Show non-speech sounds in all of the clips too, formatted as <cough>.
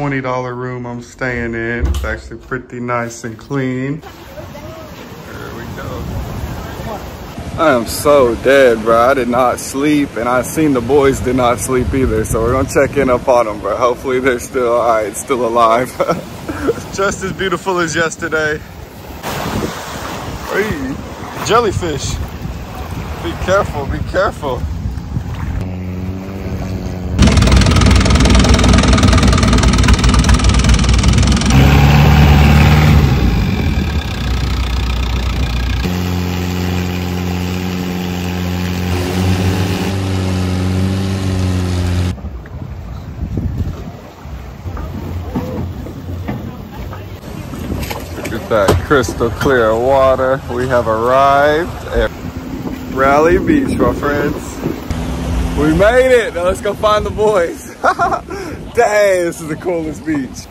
Here's the next $20 room I'm staying in. It's actually pretty nice and clean. There we go. I am so dead, bro. I did not sleep, and I seen the boys did not sleep either. So we're gonna check in up on them, bro. Hopefully they're still all right, still alive. <laughs> Just as beautiful as yesterday. Hey, jellyfish. Be careful, be careful. Look at that crystal clear water. We have arrived at Railay Beach, my friends. We made it. Now let's go find the boys. <laughs> Dang, this is the coolest beach.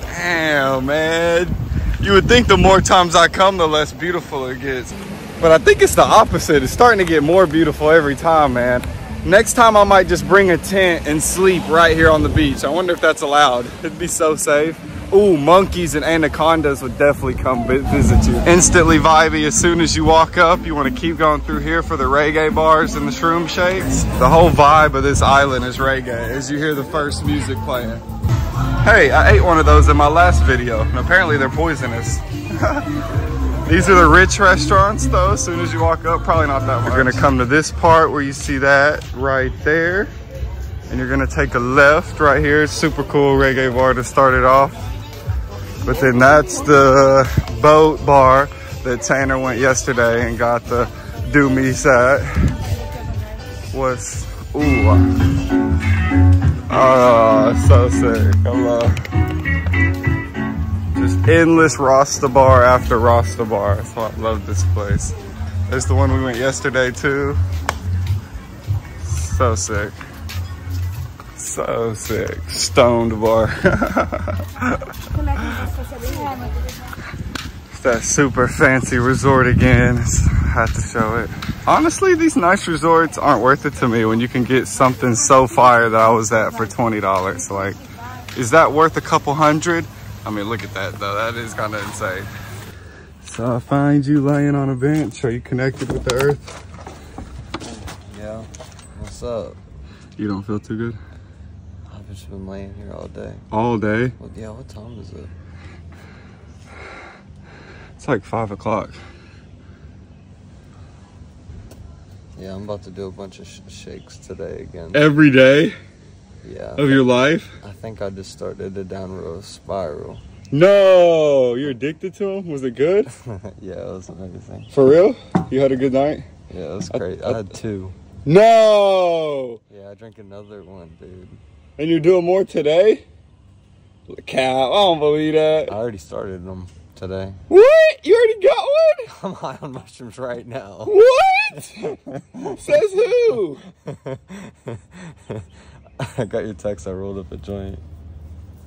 Damn, man. You would think the more times I come, the less beautiful it gets. But I think it's the opposite. It's starting to get more beautiful every time, man. Next time I might just bring a tent and sleep right here on the beach. I wonder if that's allowed. It'd be so safe. Ooh, monkeys and anacondas would definitely come visit you. Instantly vibey as soon as you walk up. You want to keep going through here for the reggae bars and the shroom shakes. The whole vibe of this island is reggae as you hear the first music playing. Hey, I ate one of those in my last video and apparently they're poisonous. <laughs> These are the rich restaurants though, as soon as you walk up, probably not that much. You're gonna come to this part where you see that right there. And you're gonna take a left right here. Super cool reggae bar to start it off. But then that's the boat bar that Tanner went yesterday and got the doomies set. Was, ooh. Oh, so sick. Just endless Rasta bar after Rasta bar. That's why I love this place. There's the one we went yesterday too. So sick. So sick. Stoned bar. <laughs> It's that super fancy resort again. Had to show it. Honestly, these nice resorts aren't worth it to me when you can get something so fire that I was at for $20. Like, is that worth a couple hundred? I mean, look at that though. That is kind of insane. So I find you laying on a bench. Are you connected with the earth? Yeah. What's up? You don't feel too good? I've just been laying here all day. All day? Well, yeah, what time is it? It's like five o'clock. Yeah, I'm about to do a bunch of sh shakes today again. Every day Yeah. of your life? I think I just started a downward spiral. No, you're addicted to them? Was it good? <laughs> yeah, it was amazing. For real? You had a good night? Yeah, it was I- great. I- I had two. No! Yeah, I drank another one, dude. And you're doing more today? Cap, I don't believe that. I already started them today. What? You already got one? <laughs> I'm high on mushrooms right now. What? <laughs> Says who? <laughs> I got your text. I rolled up a joint.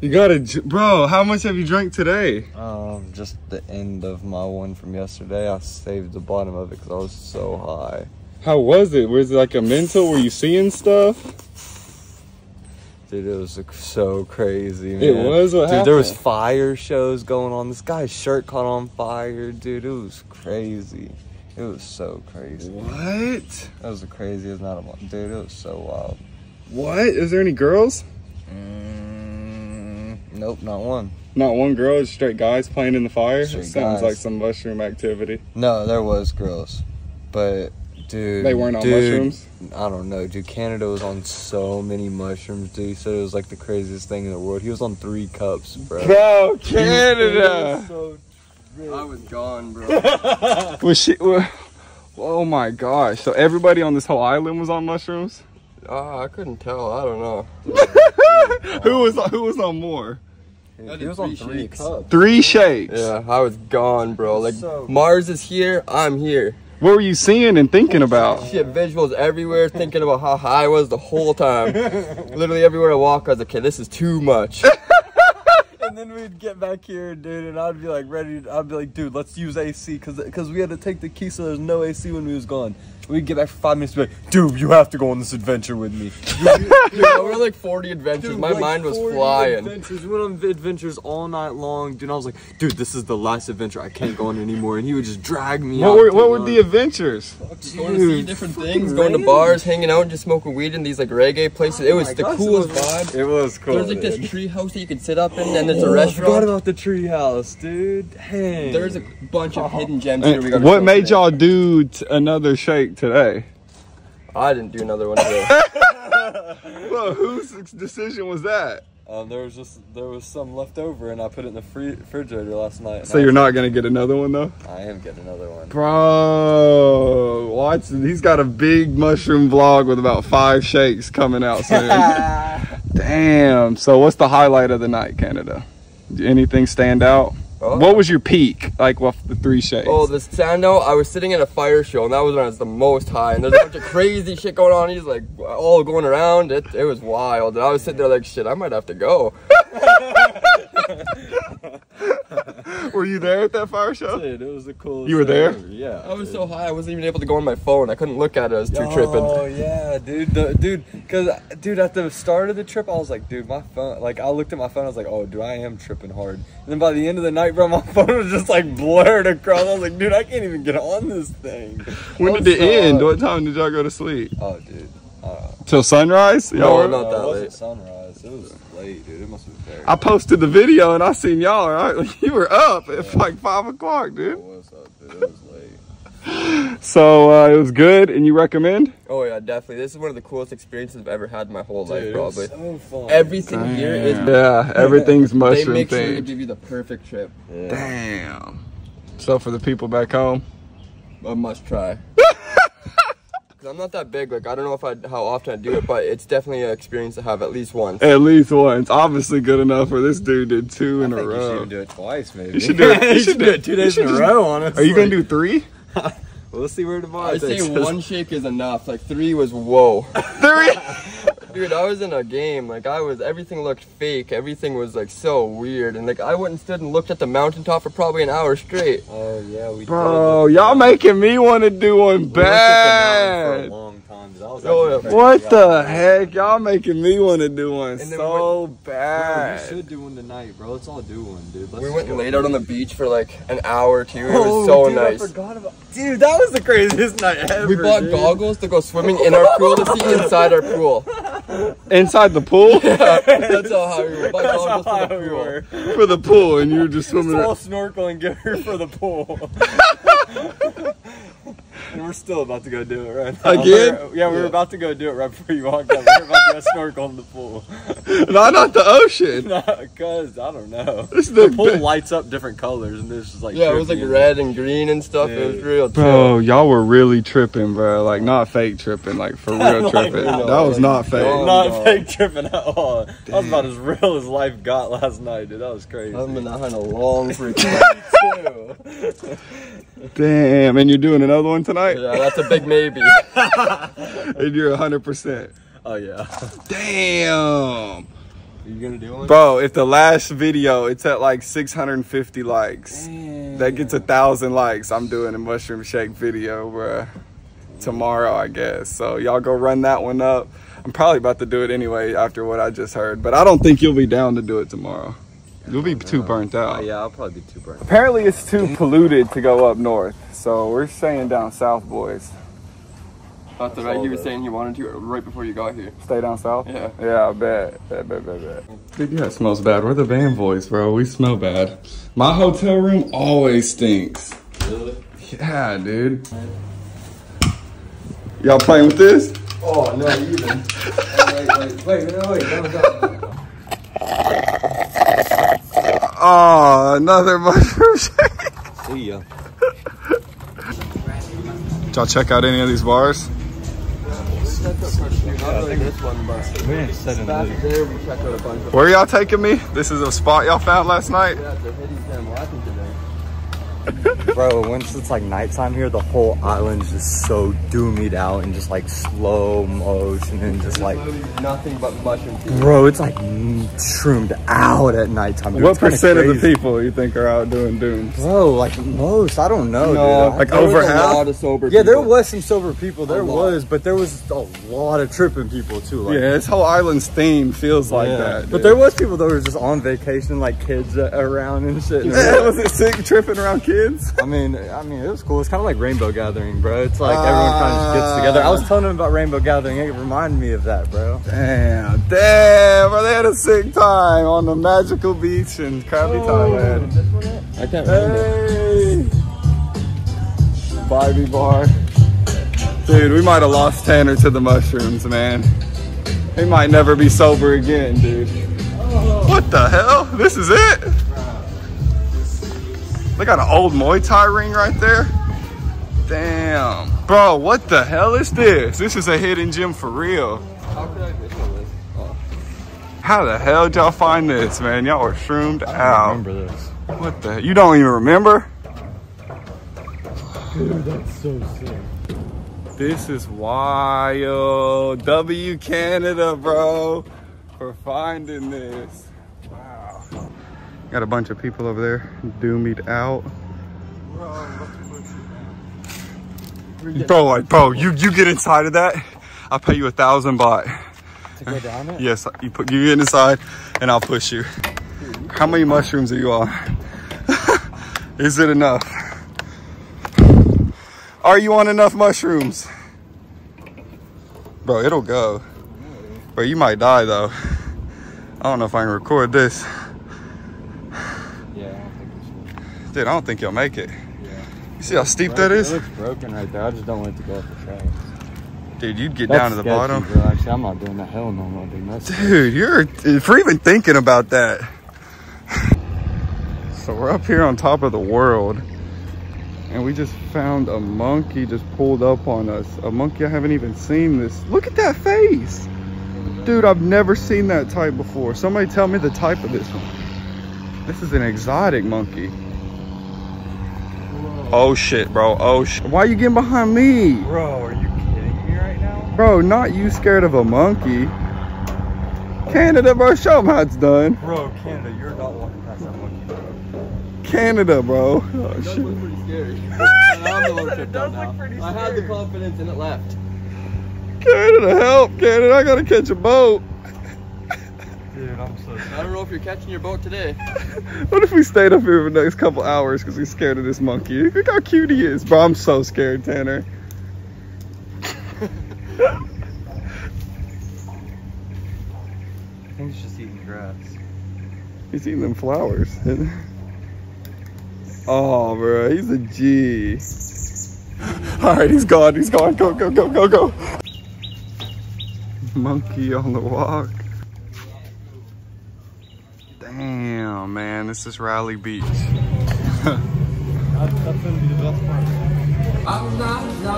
You got a, bro, how much have you drank today? Um, just the end of my one from yesterday. I saved the bottom of it because I was so high. How was it? Was it like a mental? Were you seeing stuff? Dude, it was so crazy, man. It was? What dude, there was fire shows going on. This guy's shirt caught on fire, dude. It was crazy. It was so crazy. What? That was the craziest night of my dude. It was so wild. What? Is there any girls? Mm, nope, not one. Not one girl, just straight guys playing in the fire? Straight Sounds guys. like some mushroom activity. No, there was girls, but dude, They weren't on dude, mushrooms? I don't know, dude. Canada was on so many mushrooms, dude. He said it was like the craziest thing in the world. He was on three cups, bro. Bro, Canada! So I was gone, bro. <laughs> Was she? wa- Oh my gosh! So everybody on this whole island was on mushrooms? Uh, I couldn't tell. I don't know. <laughs> who was who was on more? he was on three shakes. cups. Three shakes. Yeah, I was gone, bro. Like So- Mars is here, I'm here. What were you seeing and thinking about? Shit, visuals everywhere, thinking about how high I was the whole time. <laughs> Literally everywhere I walk, I was like, okay, this is too much. <laughs> and then we'd get back here, dude, and I'd be like ready. I'd be like, dude, let's use AC because because we had to take the key, so there's no AC when we was gone. We'd get back for five minutes, be like, dude, you have to go on this adventure with me. <laughs> Dude, <laughs> we were like 40 adventures. Dude, My like mind was 40 flying. Adventures. We went on adventures all night long, dude. And I was like, dude, this is the last adventure. I can't go on anymore. And he would just drag me out. What were what were the adventures? Just going to see different things, going to bars, hanging out, and just smoking weed in these like reggae places. it Oh was the gosh, it coolest was- vibe. It was cool. There's like this tree house that you could sit up in, and there's a restaurant. I forgot about the tree house, dude. Dang. There's a bunch of hidden gems here. We What made y'all do another shake today? I didn't do another one today. <laughs> Well, whose decision was that? Um, there was just there was some left over, and I put it in the free- refrigerator last night. So you're was not gonna get another one though? I am getting another one. Bro, Watson, He's got a big mushroom vlog with about five shakes coming out soon. <laughs> Damn. So what's the highlight of the night, Canada? Anything stand out? Oh. What was your peak? Like what the three shakes? Oh, the Sando, I was sitting at a fire show, and that was when I was the most high. And there's a bunch of <laughs> crazy shit going on. He's like all going around. It, it was wild. And I was sitting there like, shit, I might have to go. <laughs> <laughs> Were you there at that fire show? Dude, it was the coolest. You were there? ever, Yeah. I was dude. so high, I wasn't even able to go on my phone. I couldn't look at it. I was too Oh tripping. Oh yeah, dude, the, dude, cause dude, at the start of the trip, I was like, dude, my phone. Like, I looked at my phone, I was like, oh, dude, I am tripping hard. And then by the end of the night, bro, my <laughs> phone was just like blurred across. I was like, dude, I can't even get on this thing. When did was it so end? high. What time did y'all go to sleep? Oh, dude. Uh, Till sunrise? Y'all No, were- not that it wasn't late. sunrise. It was late, dude. It must have been very. I posted the video and I seen y'all. Right? <laughs> You were up at like five o'clock, dude. was up, dude. It was late. <laughs> So uh, it was good, and you recommend? Oh yeah, definitely. This is one of the coolest experiences I've ever had in my whole life, Dude, probably. It so fun. Everything here is. Yeah, everything's They mushroom make sure to give you the perfect trip. Yeah. Damn. So for the people back home, A must try. <laughs> Cause I'm not that big. Like I don't know if I how often I do it, but it's definitely an experience to have at least once. at least once. Obviously good enough for this dude did two in I a think you should even do it twice, maybe. You should <laughs> do it- you should do it- two days in a row, honestly. Are you gonna do three? <laughs> Well, let's see where tomorrow I say one shake is enough. Like three was whoa. <laughs> Three? Dude, I was in a game. Like I was, everything looked fake. Everything was like so weird, and like I went and stood and looked at the mountaintop for probably an hour straight. Oh yeah, we. Bro, y'all making me want to do one We looked at the mountain bad. What the heck? Y'all making me want to do one And then so Bro, bad. you should do one tonight, bro. Let's all do one, dude. Let's We just went and laid out on the beach for like an hour or two. It Oh, was so dude, nice. I forgot about. Dude, that was the craziest night ever. We bought dude. goggles to go swimming in our pool to see inside our pool. <laughs> Inside the pool? <laughs> That's how high we were. Bought That's goggles how for high the we pool. were. for the pool, and you were just swimming. Just all snorkel and get her for the pool. <laughs> and <laughs> we're still about to go do it right now. Again? We're- yeah, we were about to go do it right before you walked up. We are about to go <laughs> snorkel in the pool. <laughs> No, not the ocean. Because, I don't know. This the, The pool be- lights up different colors and there's just like. Yeah, it was like trippy. red and green and stuff. It was Dude. real chill. Bro, y'all were really tripping, bro. Like not fake tripping, like for real Like, tripping. no, that was like, not fake. no. Not fake tripping at all. That was about as real as life got last night, dude. That was crazy. I've been having a long freaking night too. Damn, and you're doing another one tonight? Yeah, that's a big maybe. <laughs> And you're 100%. Oh yeah. Damn. you gonna do one? Bro, if the last video it's at like 650 likes, that gets a thousand likes, I'm doing a mushroom shake video, bruh. Tomorrow, I guess. So y'all go run that one up. I'm probably about to do it anyway after what I just heard, but I don't think you'll be down to do it tomorrow. You'll be too burnt out. Oh yeah, I'll probably be too burnt. Apparently, it's too polluted to go up north, so we're staying down south, boys. That's right. He was saying he wanted to right before you got here. Stay down south? Yeah. Yeah, I bet. Bet, bet, bet, bet. Dude, yeah, it smells bad. We're the van boys, bro. We smell bad. My hotel room always stinks. Really? Yeah, dude. Y'all playing with this? Oh no, even. wait, wait, wait, wait, no, no. Oh, another mushroom shake. See ya. Did y'all check out any of these bars? Not really this one, but We ain't setting back there we checked out a bunch of. Where y'all taking me? This is a spot y'all found last night? Bro, once it's like nighttime here, the whole island's just so doomied out and just like slow motion and just like, nothing but mushroom. bro, it's like shroomed out at nighttime. dude. what percent of the people you think are out doing dooms? Bro, like most, I don't know. No, dude. like there was over a half? lot of sober. Yeah, there was some sober people. There was, but there was a lot of tripping people too. Like, Yeah, this whole island's theme feels like yeah. that. But there was people that were just on vacation, like kids around and shit. <laughs> Yeah, was it sick tripping around kids? I mean, I mean, it was cool. It's kind of like Rainbow Gathering, bro. It's like everyone kind of just gets together. I was uh. telling them about Rainbow Gathering. It reminded me of that, bro. Damn, damn, bro, they had a sick time on the magical beach in Krabi, oh. Thailand. I can't remember. Hey, Barbie bar. Dude, we might have lost Tanner to the mushrooms, man. He might never be sober again, dude. Oh. What the hell? This is it? They got an old Muay Thai ring right there. Damn. Bro, what the hell is this? This is a hidden gym for real. How could I miss this? Oh. How the hell did y'all find this, man? Y'all were shroomed out. remember this. What the? You don't even remember? Dude, that's so sick. This is wild. W Canada, bro, for finding this. Got a bunch of people over there doomied out. Bro, like, bro, you you get inside of that, I'll pay you a thousand baht. To go down it? Yes, you put you get inside, and I'll push you. How many mushrooms are you on? <laughs> Is it enough? Are you on enough mushrooms? Bro, it'll go. Bro, you might die though. I don't know if I can record this. Yeah, I don't think we should. Dude, I don't think you'll make it. Yeah. You see how steep that is? It looks broken right there. I just don't want it to go off the tracks. Dude, you'd get That's down to the sketchy, bottom. Bro. Actually, I'm not doing that. Hell no, I'm not doing that. Dude, you're for even thinking about that. So we're up here on top of the world, and we just found a monkey just pulled up on us. A monkey I haven't even seen this. Look at that face, dude. I've never seen that type before. Somebody tell me the type of this one. This is an exotic monkey. Oh shit, bro. Oh shit. Why you getting behind me? Bro, are you kidding me right now? Bro, not you scared of a monkey. Canada, bro, show 'em how it's done. Bro, Canada, you're not walking past that monkey, bro. Canada, bro. Oh, It does shit. look pretty scary. <laughs> and I'm the one tripped out now. pretty I had the confidence and it left. Canada, help, Canada. I gotta catch a boat. Dude, I'm so I don't know if you're catching your boat today. <laughs> What if we stayed up here for the next couple hours because we're scared of this monkey? Look how cute he is. Bro, I'm so scared, Tanner. I think he's just eating grass. He's eating them flowers. <laughs> oh, bro, he's a G. All right, he's gone. He's gone. Go, go, go, go, go. Monkey on the walk. Damn, man, this is Railay Beach. Part.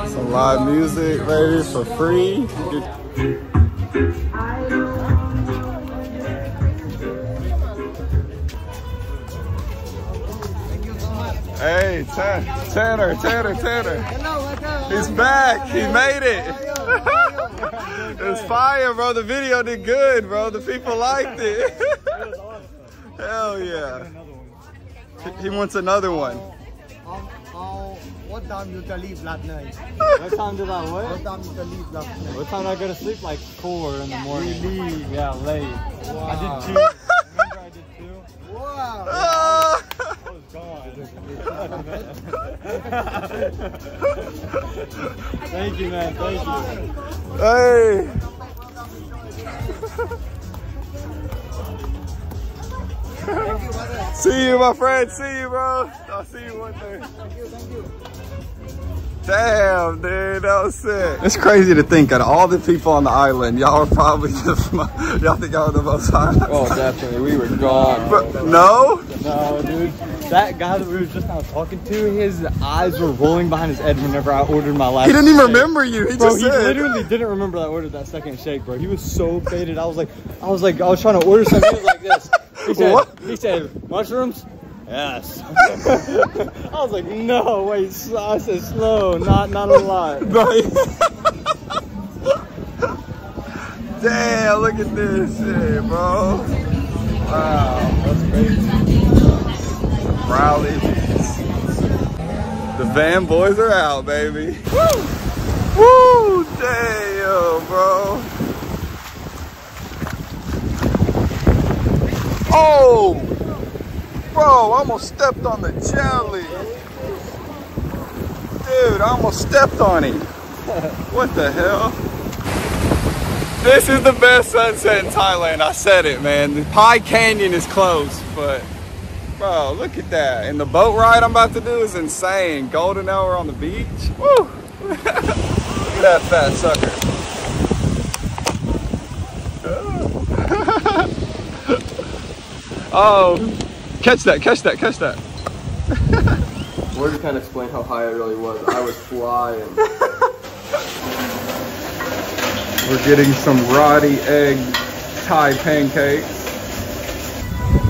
Some live music, baby, for free. Hey, Tan- Tanner, Tanner, Tanner. He's back. He made it. <laughs> it was fire, bro. The video did good, bro. The people liked it. <laughs> Hell yeah. He wants another one. Um, uh, what time you to <laughs> leave last night? What time did I What what? time you to leave last night? What time I go to sleep? Like four in the morning. Really? Yeah, late. Wow. I did two. <laughs> Remember I did two? Wow. I was gone. Thank you, man. Thank you. Hey. <laughs> see you, my friend. See you, bro. I'll see you one day. Thank you. thank you. Damn, dude, that was sick. It's crazy to think out of all the people on the island, y'all are probably the <laughs> mo- y'all think y'all are the most high. Oh, definitely. We were gone. But no, No, dude. That guy that we were just now talking to, his eyes were rolling behind his head whenever I ordered my last he didn't even shake. remember you. He Bro, just he said. literally didn't remember that I ordered that second shake, bro. He was so faded. I was like, I was like, I was trying to order something. He was like this. He said, What? he said, mushrooms. Yes. <laughs> I was like, no, wait. I said slow, not not a lot. <laughs> Damn, look at this shit, bro. Wow, That's crazy. The Van boys are out, baby. Woo! Woo! Damn, bro. Oh! Bro, I almost stepped on the jelly. Dude, I almost stepped on him. What the hell? This is the best sunset in Thailand. I said it, man. The Pai Canyon is close, but bro, look at that. And the boat ride I'm about to do is insane. Golden hour on the beach. Woo! <laughs> look at that fat sucker. Oh, catch that, catch that, catch that. Word to kind of explain how high I really was. I was flying. <laughs> We're getting some Roti egg Thai pancakes.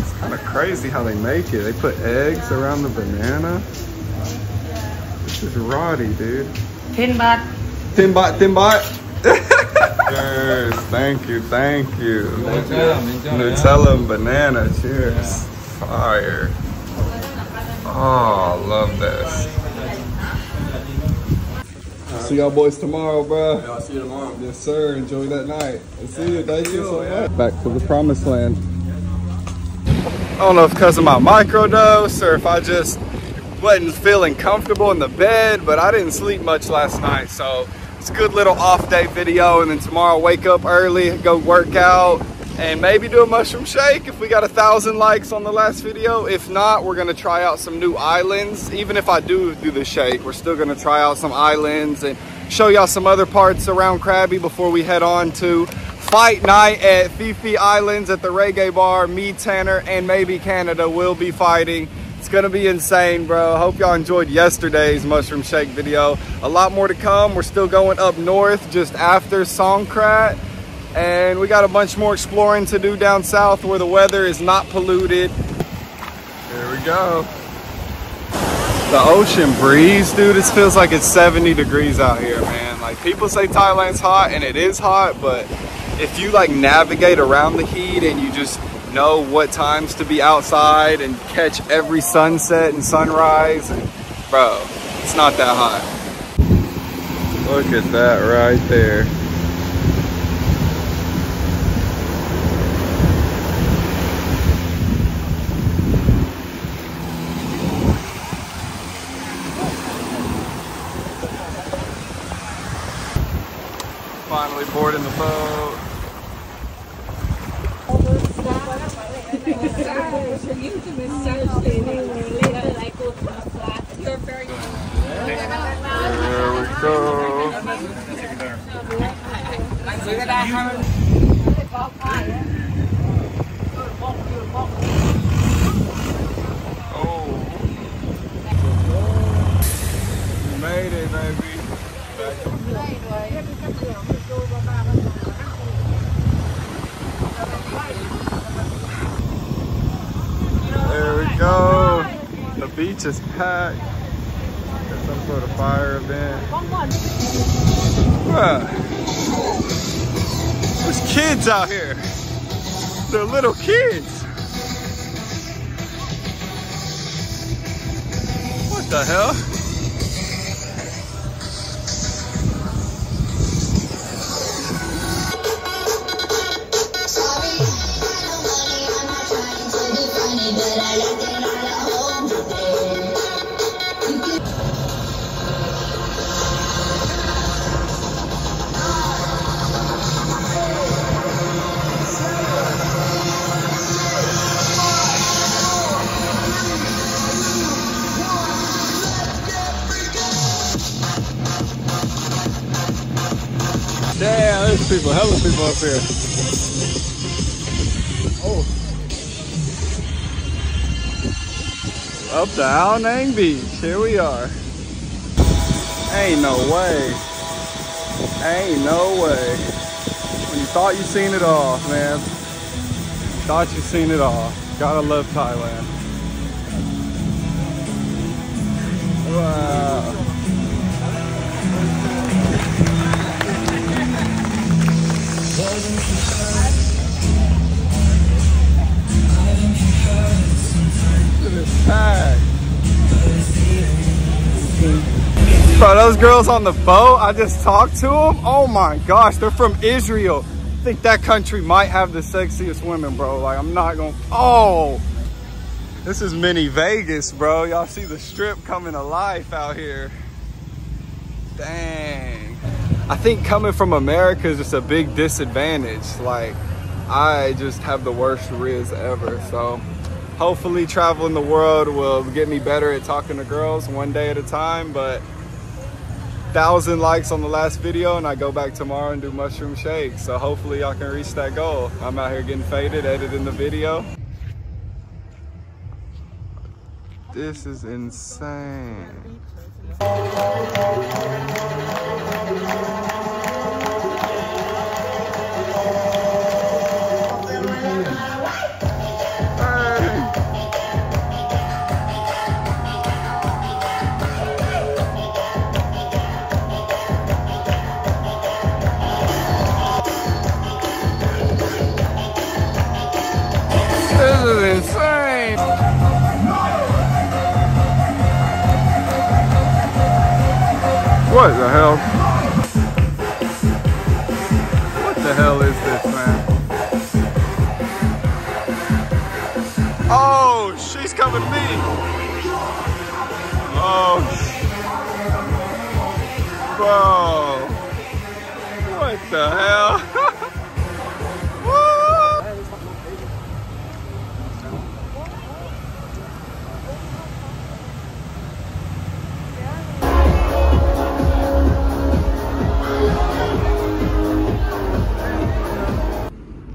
It's kind of crazy how they make it. They put eggs around the banana. This is Roti, dude. 10 baht. Timbot, Timbot. <laughs> yes, thank you, thank you. Nutella and banana, cheers. Fire. Oh, love this. See y'all boys tomorrow, bro. I'll see you tomorrow. Yes, sir. Enjoy that night. And see you. Thank you so much. Back to the promised land. I don't know if because of my microdose or if I just wasn't feeling comfortable in the bed, but I didn't sleep much last night. So it's a good little off day video. And then tomorrow, wake up early, go work out, and maybe do a mushroom shake if we got a thousand likes on the last video. If not, we're gonna try out some new islands. Even if I do do the shake, we're still gonna try out some islands and show y'all some other parts around Krabi before we head on to fight night at Phi Phi Islands at the Reggae Bar. Me, Tanner, and maybe Canada will be fighting. It's gonna be insane, bro. Hope y'all enjoyed yesterday's mushroom shake video. A lot more to come. We're still going up north just after Songkran. And we got a bunch more exploring to do down south where the weather is not polluted. Here we go. The ocean breeze, dude, it feels like it's 70 degrees out here, man. Like people say Thailand's hot and it is hot, but if you like navigate around the heat and you just know what times to be outside and catch every sunset and sunrise, and, bro, it's not that hot. Look at that right there. Finally boarding the boat. There we go. Baby. There we go. The beach is packed. There's the fire event. Bruh. There's kids out here. They're little kids. What the hell? People, hella people up here. Oh. Up to Ao Nang Beach, here we are. Ain't no way. Ain't no way. When you thought you seen it all, man. Thought you seen it all. Gotta love Thailand. Wow. Bro, those girls on the boat, I just talked to them. Oh my gosh, they're from Israel. I think that country might have the sexiest women, bro. Like, I'm not gonna, oh. This is mini Vegas, bro. Y'all see the strip coming to life out here. Dang. I think coming from America is just a big disadvantage. Like, I just have the worst riz ever. So, hopefully, traveling the world will get me better at talking to girls one day at a time. But, thousand likes on the last video, and I go back tomorrow and do mushroom shakes. So, hopefully, y'all can reach that goal. I'm out here getting faded, editing the video. This is insane. Oh, bro. What the hell?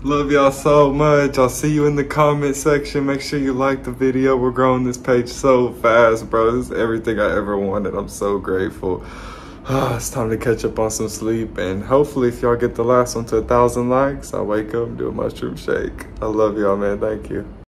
Love y'all so much. I'll see you in the comment section. Make sure you like the video. We're growing this page so fast, bro. This is everything I ever wanted. I'm so grateful. <sighs> It's time to catch up on some sleep. And hopefully, if y'all get the last one to a thousand likes, I'll wake up and do a mushroom shake. I love y'all, man. Thank you.